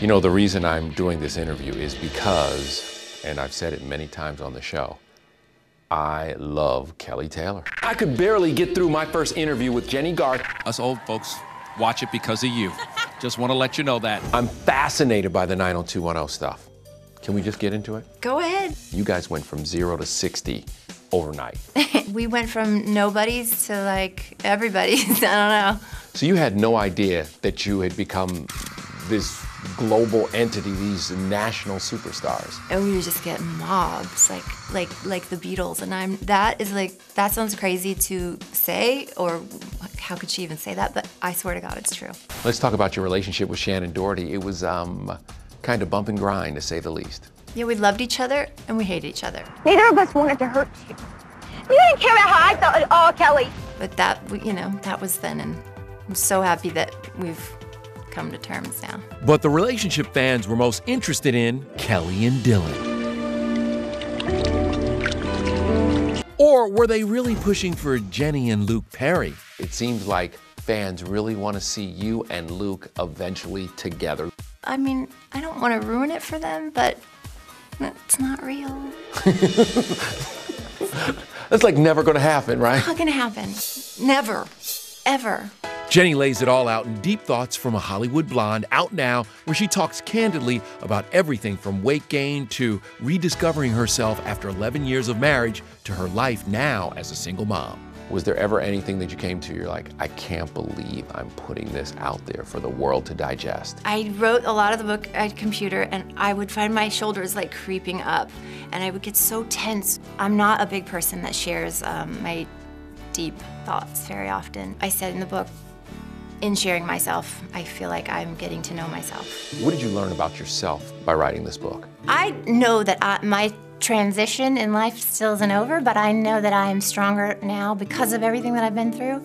You know, the reason I'm doing this interview is because, and I've said it many times on the show, I love Kelly Taylor. I could barely get through my first interview with Jennie Garth. Us old folks watch it because of you. Just want to let you know that. I'm fascinated by the 90210 stuff. Can we just get into it? Go ahead. You guys went from zero to 60 overnight. we went from nobodies to like everybody's. I don't know. So you had no idea that you had become this global entity, these national superstars. And we just get mobs, like like like the Beatles. And I'm that is like that sounds crazy to say, or how could she even say that? But I swear to God, it's true. Let's talk about your relationship with Shannen Doherty. It was um, kind of bump and grind, to say the least. Yeah, we loved each other and we hated each other. Neither of us wanted to hurt you. You didn't care about how I felt at all, Kelly. But that, you know, that was then, and I'm so happy that we've come to terms now. But the relationship fans were most interested in Kelly and Dylan. Or were they really pushing for Jennie and Luke Perry? It seems like fans really want to see you and Luke eventually together. I mean, I don't want to ruin it for them, but it's not real. That's like never going to happen, right? Not going to happen. Never. Ever. Jennie lays it all out in Deep Thoughts from a Hollywood Blonde, out now, where she talks candidly about everything from weight gain to rediscovering herself after 11 years of marriage to her life now as a single mom. Was there ever anything that you came to, you're like, I can't believe I'm putting this out there for the world to digest? I wrote a lot of the book at computer and I would find my shoulders like creeping up and I would get so tense. I'm not a big person that shares um, my deep thoughts very often. I said in the book, in sharing myself, I feel like I'm getting to know myself. What did you learn about yourself by writing this book? I know that I, my transition in life still isn't over, but I know that I am stronger now because of everything that I've been through.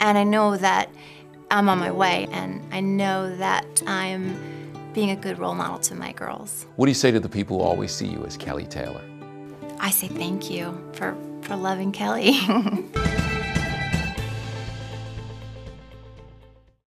And I know that I'm on my way, and I know that I'm being a good role model to my girls. What do you say to the people who always see you as Kelly Taylor? I say thank you for, for loving Kelly.